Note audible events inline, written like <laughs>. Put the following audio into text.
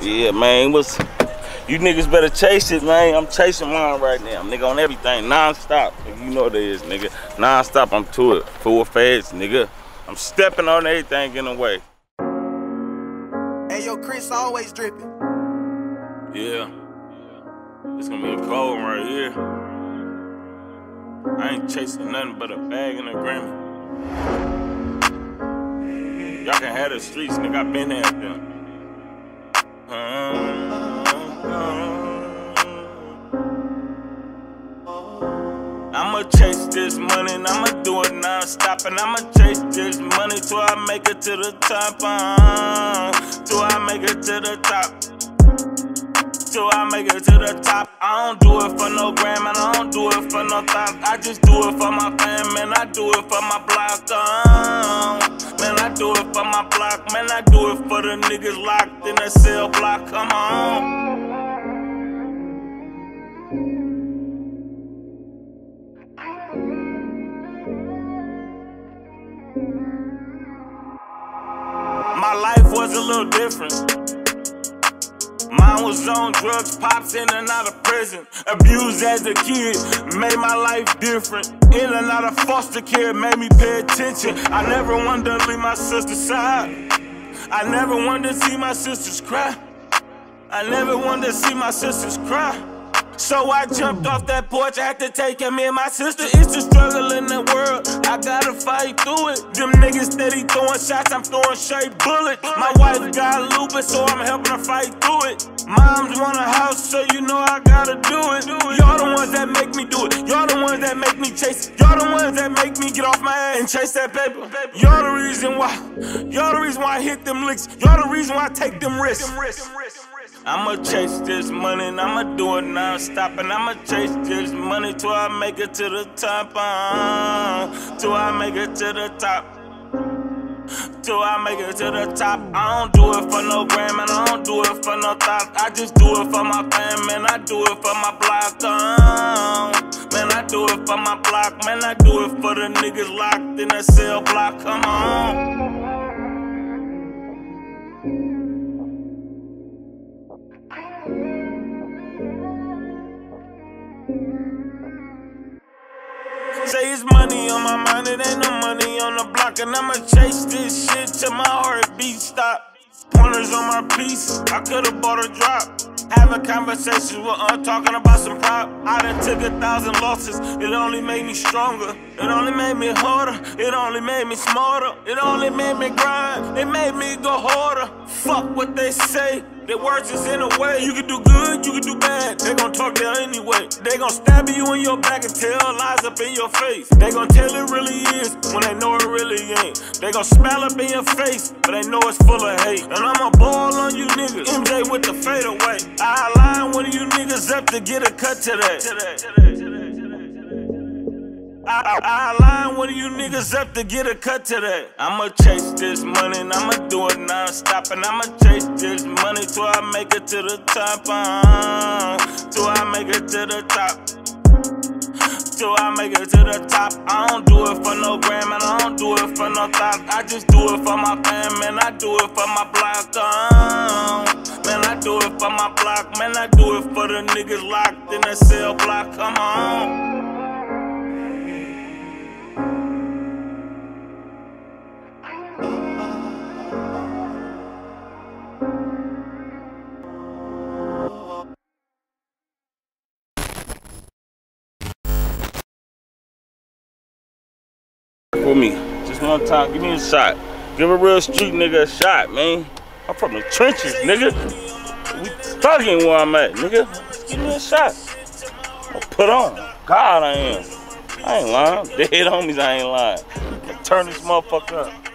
Yeah, man, What's you niggas better chase it, man. I'm chasing mine right now. Nigga on everything, non-stop. You know what it is, nigga. Non-stop, I'm to it. Full fast, nigga. I'm stepping on everything in the way. Hey, yo, Chris always dripping. Yeah. It's gonna be a cold one right here. I ain't chasing nothing but a bag and a Grammy. Y'all can have the streets, nigga. I been there them. I'ma chase this money and I'ma do it non-stop And I'ma chase this money till I make it to the top uh, Till I make it to the top. Till I make it to the top. I don't do it for no gram and I don't do it for no thought. I just do it for my fam and I do it for my block uh, Man, I do it for my block Man, I do it for the niggas locked in that cell block Come on My life was a little different. Mine was on drugs, pops in and out of prison. Abused as a kid, made my life different. In and out of foster care, made me pay attention. I never wanted to leave my sister's side. I never wanted to see my sisters cry. I never wanted to see my sisters cry. So I jumped off that porch, I had to take me and my sister. It's the struggle in the world, I gotta fight through it. Them niggas steady throwing shots, I'm throwing straight bullets. My wife got lupus, so I'm helping her fight through it. Moms want a house, so you know I gotta do it. Chase. Y'all the ones that make me get off my ass and chase that paper. Y'all the reason why. Y'all the reason why I hit them licks. Y'all the reason why I take them risks. I'ma chase this money and I'ma do it non-stop And I'ma chase this money till I make it to the top uh, Till I make it to the top Till I make it to the top? I don't do it for no gram and I don't do it for no thought. I just do it for my fam and I do it for my block uh, Man, I do it for my block. Man, I do it for the niggas locked in that cell block. Come on. Say it's money on my mind, it ain't no money on the block. And I'ma chase this shit till my heartbeat stop. Pointers on my piece, I could've bought a drop. Having conversations with her, talking about some prop. I done took a thousand losses, it only made me stronger. It only made me harder, it only made me smarter. It only made me grind, it made me go harder. Fuck what they say, their words is in a way. You can do good, you can do bad. They gon' talk there anyway. They gon' stab you in your back and tell lies up in your face. They gon' tell it really is when they know it really ain't. They gon' smile up in your face, but they know it's full of hate. And on you niggas. MJ with the fadeaway. I line one of you niggas up to get a cut today. I, I, line one of you niggas up to get a cut today. I'ma chase this money and I'ma do it non-stop. And I'ma chase this money till I make it to the top. Uh, till I make it to the top. Till I make it to the top. I don't do it for no gram and I don't do it for no thought. I just do it for my fam and I do it for my block. Uh, man, I do it for my block. Man, I do it for the niggas locked in that cell block. Come on. One time, give me a shot. Give a real street nigga a shot, man. I'm from the trenches, nigga. We talking where I'm at, nigga. Give me a shot. I'm put on. God, I am. I ain't lying. <laughs> Dead homies, I ain't lying. Turn this motherfucker up.